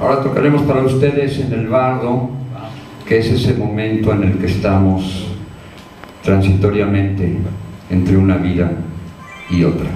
Ahora tocaremos para ustedes en el bardo, que es ese momento en el que estamos transitoriamente entre una vida y otra.